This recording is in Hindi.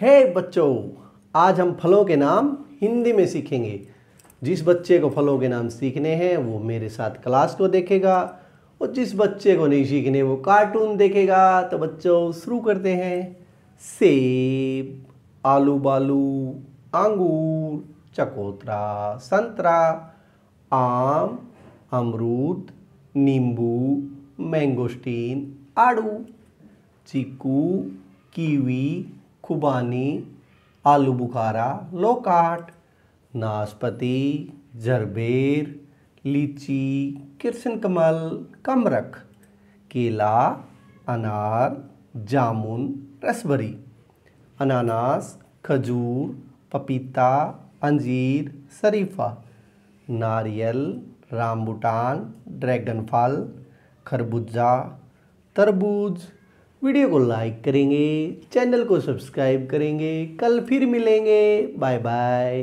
हे hey बच्चों, आज हम फलों के नाम हिंदी में सीखेंगे। जिस बच्चे को फलों के नाम सीखने हैं, वो मेरे साथ क्लास को देखेगा और जिस बच्चे को नहीं सीखने, वो कार्टून देखेगा। तो बच्चों, शुरू करते हैं। सेब, आलू बालू, अंगूर, चकोतरा, संतरा, आम, अमरूद, नींबू, मैंगोस्टीन, आड़ू, चीकू, कीवी खुबानी, आलू बुखारा, लोकाट, नाशपाती, जरबेर, लीची कृष्ण कमल, कमरख, केला, अनार, जामुन रसबरी अनानास, खजूर, पपीता, अंजीर, शरीफा, नारियल, रामबुटान, ड्रैगन फल, खरबूजा, तरबूज वीडियो को लाइक करेंगे चैनल को सब्सक्राइब करेंगे कल फिर मिलेंगे बाय बाय।